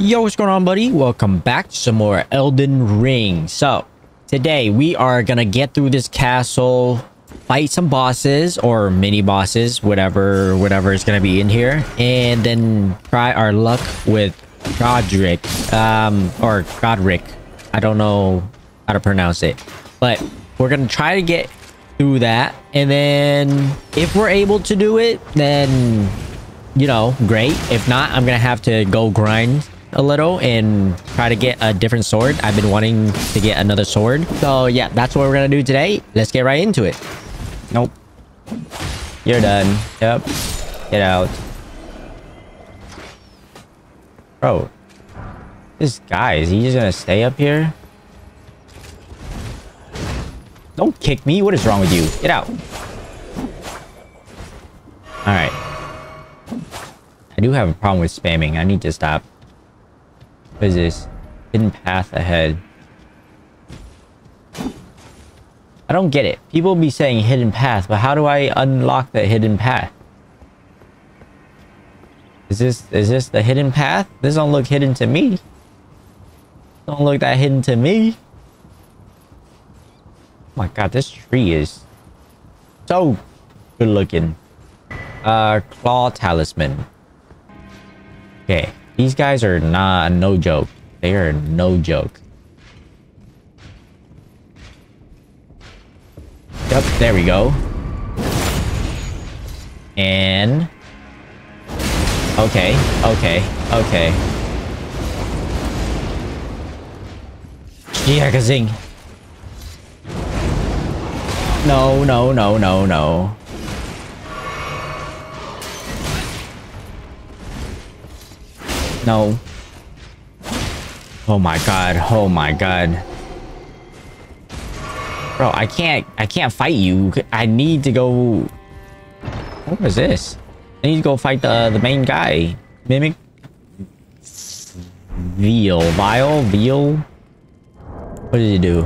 Yo, what's going on, buddy? Welcome back to some more Elden Ring. So, today we are gonna get through this castle, fight some bosses or mini bosses, whatever, whatever is gonna be in here, and then try our luck with Godrick, um, or Godric. I don't know how to pronounce it, but we're gonna try to get through that, and then if we're able to do it, then you know, great. If not, I'm gonna have to go grind a little and try to get a different sword. I've been wanting to get another sword. So yeah, that's what we're gonna do today. Let's get right into it. Nope. You're done. Yep. Get out. Bro. This guy, is he just gonna stay up here? Don't kick me. What is wrong with you? Get out. Alright. I do have a problem with spamming. I need to stop. What is this? Hidden path ahead. I don't get it. People be saying hidden path, but how do I unlock the hidden path? Is this is this the hidden path? This don't look hidden to me. Don't look that hidden to me. Oh my god, this tree is so good looking. Uh, claw talisman. Okay, these guys are not no joke. They are no joke. Yep, there we go. And... Okay, okay, okay. Yakazing. No, no, no, no, no. No. Oh my god. Oh my god. Bro, I can't I can't fight you. I need to go What was this? I need to go fight the the main guy. Mimic Veal. Vile? Veal? What did he do?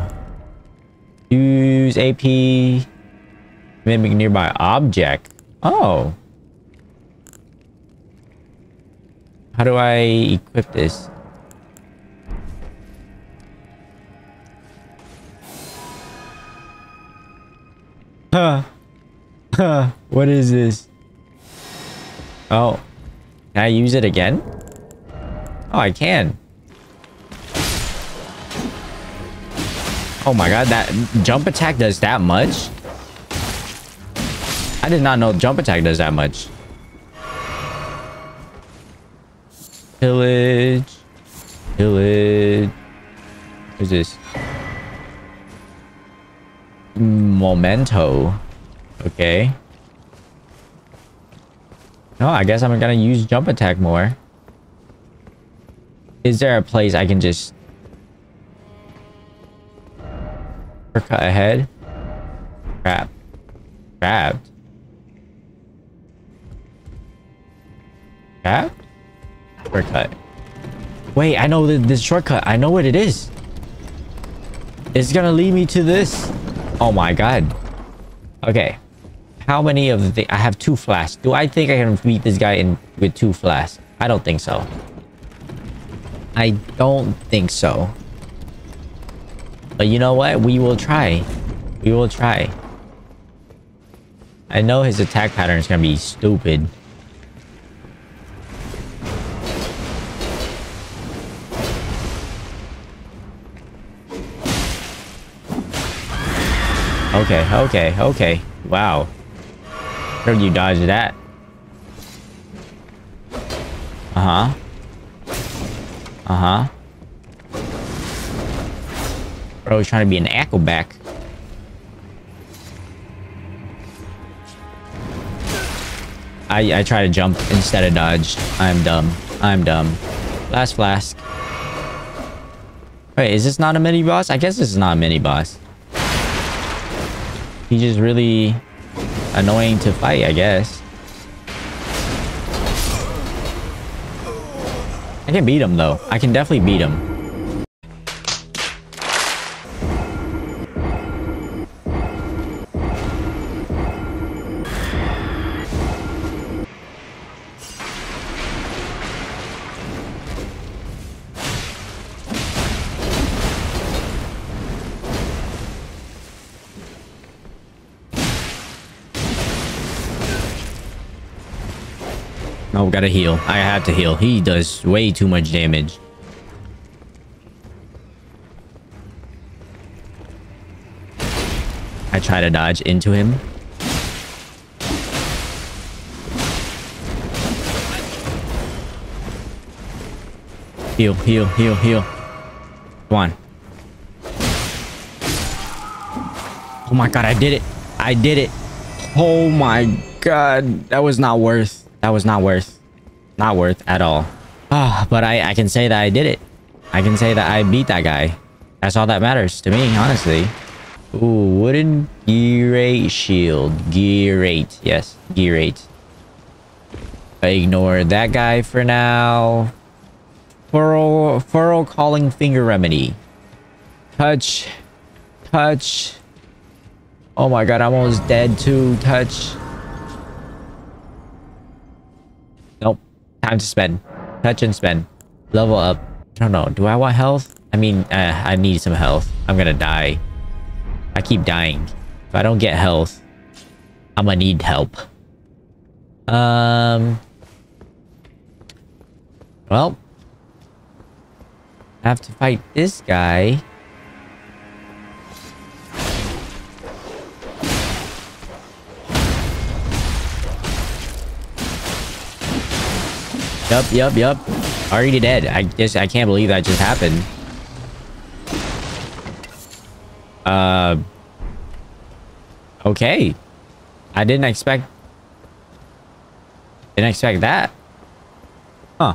Use AP Mimic nearby object. Oh. How do I equip this? Huh. Huh. What is this? Oh. Can I use it again? Oh, I can. Oh my god, that jump attack does that much? I did not know jump attack does that much. Pillage. Pillage. What's this? Memento. Okay. No, I guess I'm gonna use jump attack more. Is there a place I can just... Cut ahead? Crap. Trapped. Trapped? Shortcut. Wait, I know this shortcut. I know what it is. It's gonna lead me to this. Oh my god. Okay. How many of the I have two flasks. Do I think I can beat this guy in with two flasks? I don't think so. I don't think so. But you know what? We will try. We will try. I know his attack pattern is gonna be stupid. Okay, okay, okay. Wow. How you dodge that? Uh-huh. Uh-huh. Bro, he's trying to be an back. I, I try to jump instead of dodge. I'm dumb. I'm dumb. Last flask. Wait, is this not a mini boss? I guess this is not a mini boss. He's just really annoying to fight, I guess. I can beat him though. I can definitely beat him. No, gotta heal. I have to heal. He does way too much damage. I try to dodge into him. Heal, heal, heal, heal. Come on. Oh my god, I did it. I did it. Oh my god. That was not worth. That was not worth. Not worth at all. Ah, but I, I can say that I did it. I can say that I beat that guy. That's all that matters to me, honestly. Ooh, wooden gear 8 shield. Gear 8. Yes, gear 8. I ignore that guy for now. Furrow, furrow calling finger remedy. Touch. Touch. Oh my god, I'm almost dead too. Touch. Time to spend. Touch and spend. Level up. I don't know. Do I want health? I mean, uh, I need some health. I'm gonna die. I keep dying. If I don't get health, I'm gonna need help. Um... Well... I have to fight this guy. Yup, yup, yup. Already dead. I just I can't believe that just happened. Uh Okay. I didn't expect didn't expect that. Huh.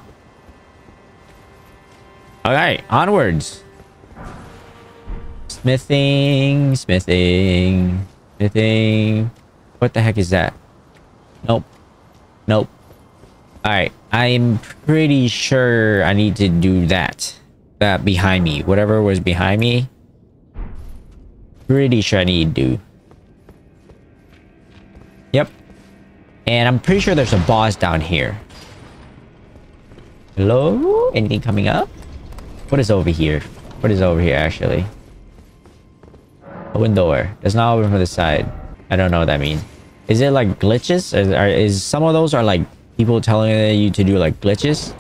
Alright, onwards. Smithing, smithing, smithing. What the heck is that? Nope. Nope. Alright, I'm pretty sure I need to do that. That behind me. Whatever was behind me. Pretty sure I need to do. Yep. And I'm pretty sure there's a boss down here. Hello? Anything coming up? What is over here? What is over here, actually? Open door. It's not open from the side. I don't know what that means. Is it like glitches? Is, are, is some of those are like people telling you to do like glitches?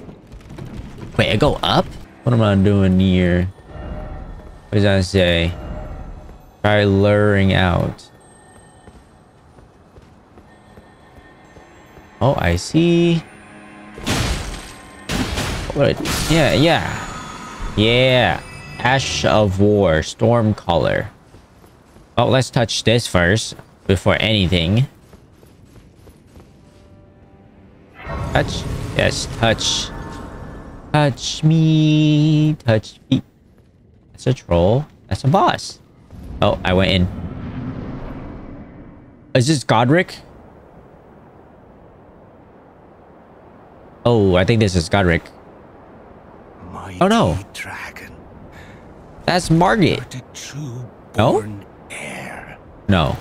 Wait, I go up? What am I doing here? What does that say? Try luring out. Oh, I see. What? Yeah, yeah. Yeah. Ash of War. Storm Color. Well, let's touch this first. Before anything. Touch. Yes, touch. Touch me. Touch me. That's a troll. That's a boss. Oh, I went in. Is this Godrick? Oh, I think this is Godrick. Mighty Oh, no. Dragon. That's Margit. No? No.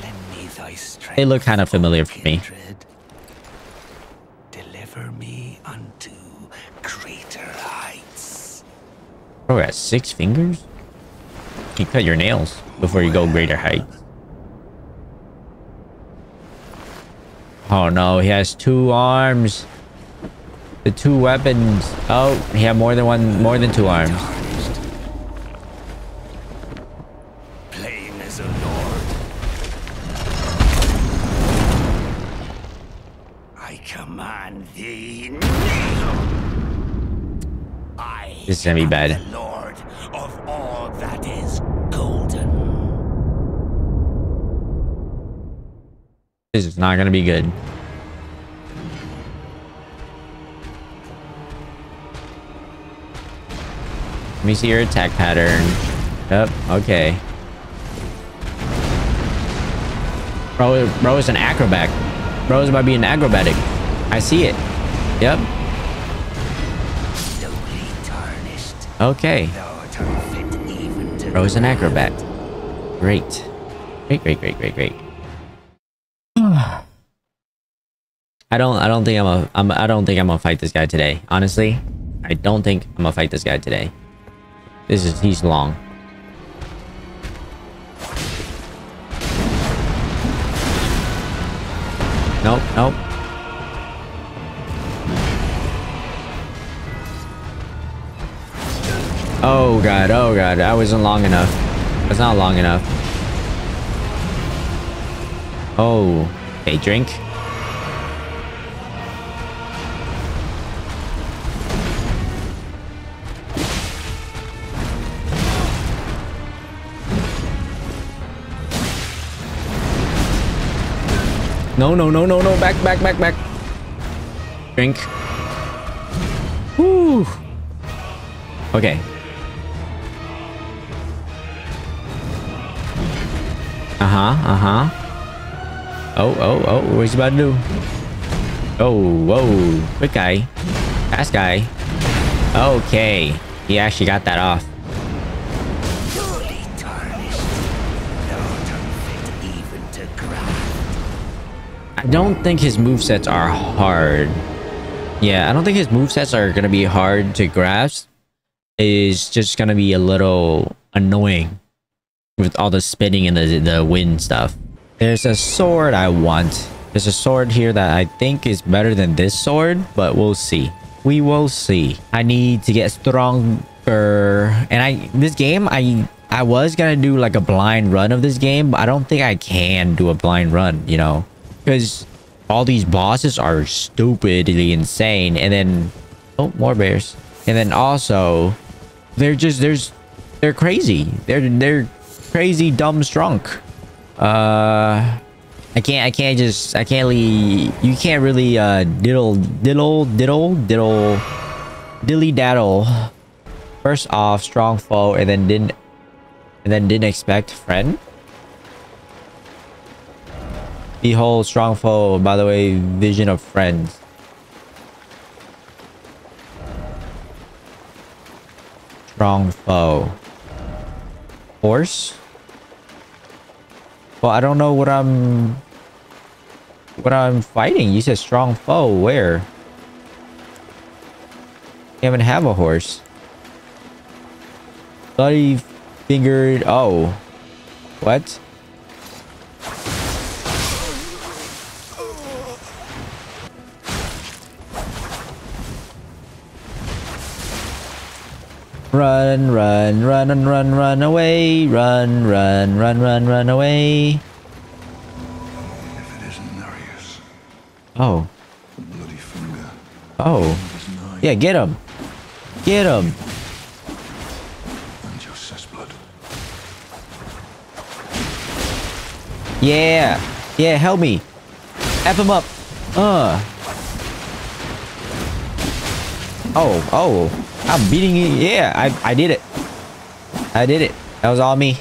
Lend me thy strength. They look kind of familiar for me. kindred. Deliver me unto greater heights. Bro, got six fingers? You cut your nails before you go greater heights. Oh no, he has two arms. The two weapons. Oh, he had more than one, more than two arms. Plain as a lord. I command thee. I This is gonna be bad. the lord of all that is golden. This is not gonna be good. Let me see your attack pattern. Yep, okay. Bro, bro is an acrobat. Bro is about to be an acrobatic. I see it. Yep. Okay. To Bro is an acrobat. Great. Great, great, great, great, great. I don't I don't think I'm a I'm I don't think I'm gonna fight this guy today. Honestly, I don't think I'm gonna fight this guy today. This is he's long. Nope, nope. Oh god, oh god, that wasn't long enough. That's not long enough. Oh. Okay, drink. No, no, no, no, no, back, back, back, back. Drink. Whew. Okay. Uh-huh, uh-huh. Oh, oh, oh, what's he about to do? Oh, whoa. Quick guy. Fast guy. Okay. He actually got that off. I don't think his movesets are hard. Yeah, I don't think his movesets are going to be hard to grasp. It's just going to be a little annoying with all the spinning and the, the wind stuff. There's a sword I want. There's a sword here that I think is better than this sword, but we'll see. We will see. I need to get stronger. And I this game, I I was gonna do like a blind run of this game, but I don't think I can do a blind run, you know? Because all these bosses are stupidly insane. And then oh more bears. And then also they're just there's they're crazy. They're they're crazy dumb strong. Uh I can't I can't just I can't really you can't really uh diddle diddle diddle diddle dilly daddle first off strong foe and then didn't and then didn't expect friend behold strong foe by the way vision of friends strong foe horse well, I don't know what I'm... What I'm fighting. You said strong foe. Where? You even have a horse. Bloody fingered... Oh. What? Run, run, run, and run, run away. Run, run, run, run, run away. If it isn't Nerijus, Oh. bloody finger, Oh. Yeah, get him. Get him. and your cessblood. Yeah. Yeah, help me. F him up. Uh. Oh, oh. I'm beating you. Yeah, I, I did it. I did it. That was all me.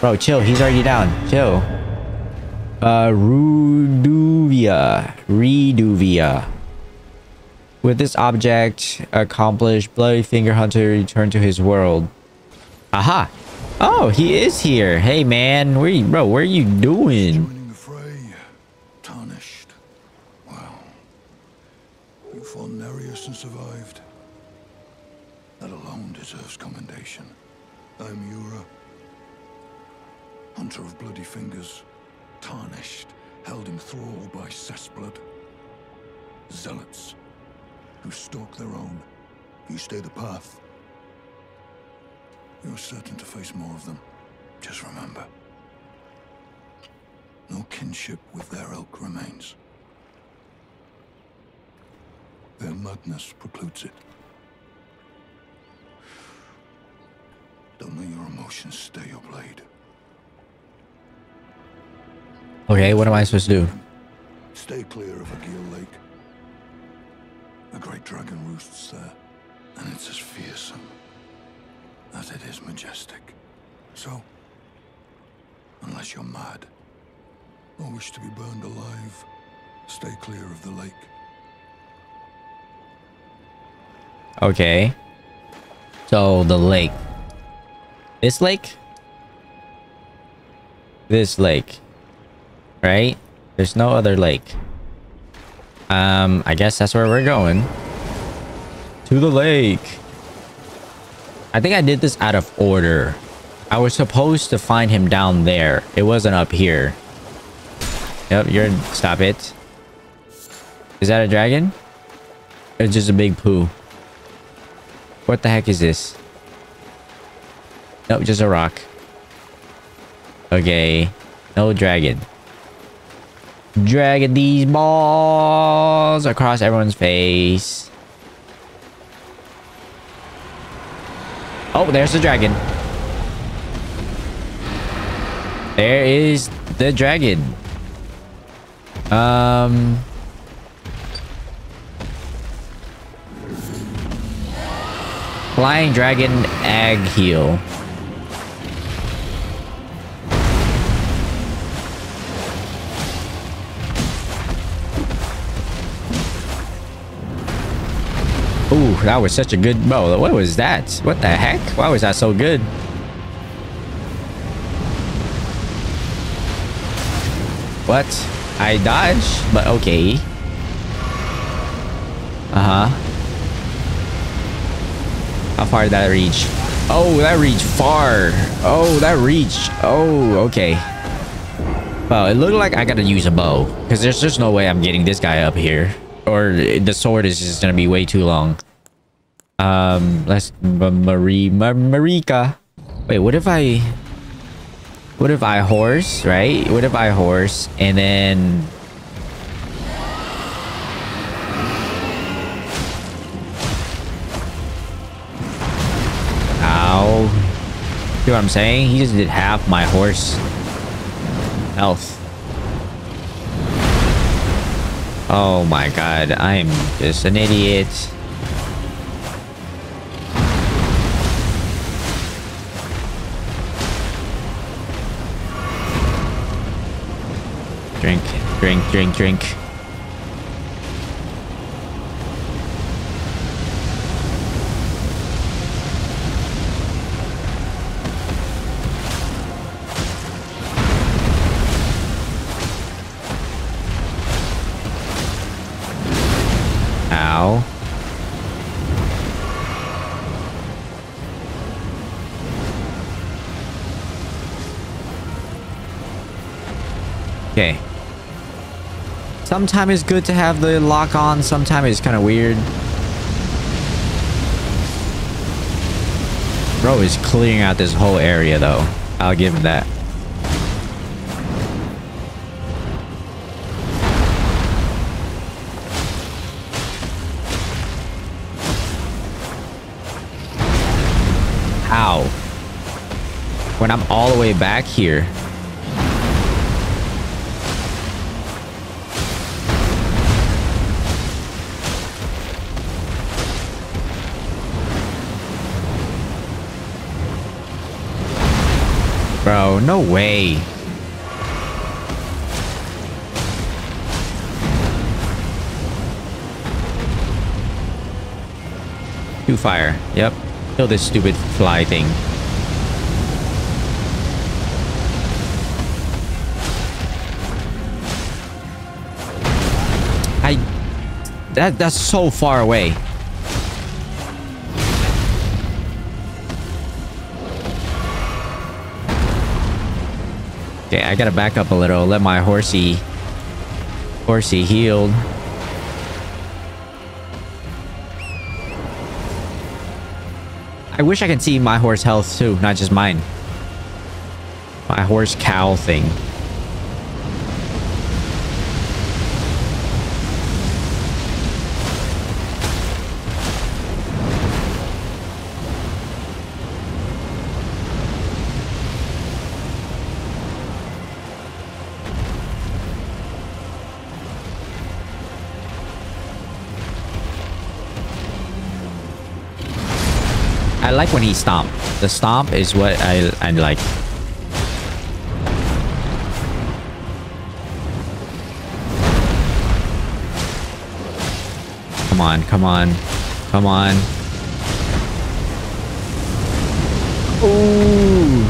Bro, chill. He's already down. Chill. Uh, Ruduvia. Reduvia. With this object accomplished, Bloody Finger Hunter returned to his world. Aha! Oh, he is here. Hey, man. Where you, bro, what are you doing? Deserves commendation. I'm Yura. Hunter of bloody fingers. Tarnished, held in thrall by cessblood. Zealots, who stalk their own. You stay the path. You're certain to face more of them. Just remember. No kinship with their ilk remains. Their madness precludes it. Don't let your emotions stay your blade. Okay, what am I supposed to do? Stay clear of Agheel Lake. A great dragon roosts there, and it's as fearsome as it is majestic. So, unless you're mad or wish to be burned alive, stay clear of the lake. Okay. So, the lake. This lake? This lake. Right? There's no other lake. Um, I guess that's where we're going. To the lake. I think I did this out of order. I was supposed to find him down there. It wasn't up here. Yep, you're... Stop it. Is that a dragon? It's just a big poo. What the heck is this? Nope, just a rock. Okay. No dragon. Dragging these balls across everyone's face. Oh, there's the dragon. There is the dragon. Um... Flying Dragon Ag Heal. That was such a good bow. What was that? What the heck? Why was that so good? What? I dodge, but okay. Uh-huh. How far did that reach? Oh, that reached far. Oh, that reached. Oh, okay. Well, it looked like I gotta use a bow. Because there's just no way I'm getting this guy up here. Or the sword is just gonna be way too long. Um, let's... Marie... Marika. Wait, what if I... What if I horse, right? What if I horse and then... Ow. See what I'm saying? He just did half my horse health. Oh my god, I'm just an idiot. Drink, drink, drink, drink. Sometimes it's good to have the lock on, sometimes it's kind of weird. Bro is clearing out this whole area though. I'll give him that. How? When I'm all the way back here. Bro, no way. Two fire. Yep. Kill this stupid fly thing. I... That, that's so far away. Okay, I gotta back up a little. Let my horsey... Horsey healed. I wish I could see my horse health too, not just mine. My horse cow thing. I like when he stomp. The stomp is what I I like. Come on, come on, come on. Ooh.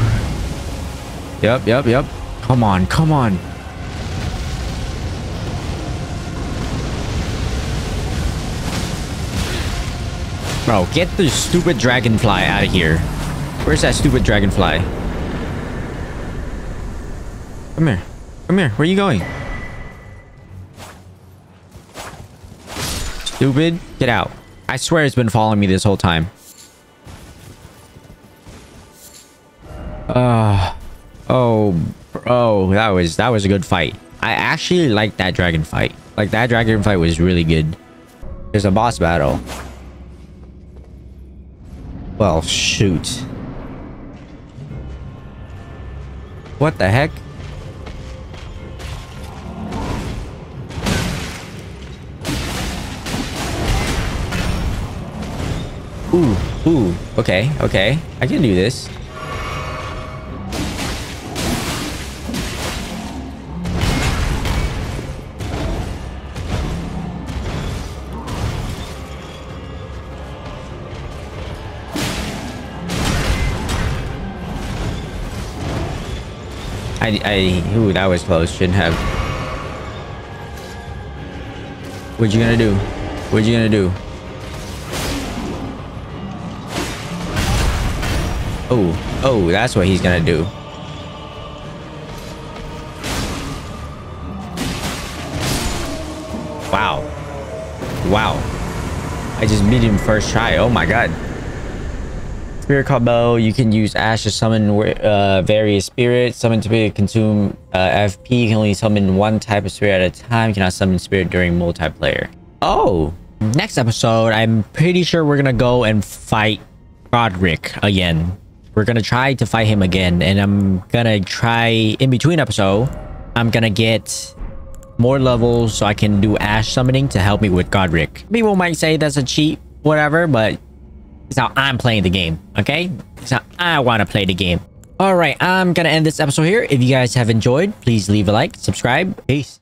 Yep, yep, yep. Come on, come on. Bro, get the stupid dragonfly out of here. Where's that stupid dragonfly? Come here. Come here. Where are you going? Stupid. Get out. I swear it's been following me this whole time. Uh, oh, oh, that was, that was a good fight. I actually liked that dragon fight. Like that dragon fight was really good. There's a boss battle. Well, shoot. What the heck? Ooh, ooh, okay, okay. I can do this. I, I, ooh, that was close. Shouldn't have. What you gonna do? What you gonna do? Oh, oh, that's what he's gonna do. Wow. Wow. I just beat him first try. Oh my god. Spirit combo, you can use Ash to summon uh, various spirits. Summon spirit consume uh, FP. You can only summon one type of spirit at a time. You cannot summon spirit during multiplayer. Oh, next episode, I'm pretty sure we're gonna go and fight Godrick again. We're gonna try to fight him again, and I'm gonna try in between episode. I'm gonna get more levels so I can do Ash summoning to help me with Godrick. People might say that's a cheat, whatever, but it's how I'm playing the game, okay? It's how I want to play the game. All right, I'm going to end this episode here. If you guys have enjoyed, please leave a like, subscribe. Peace.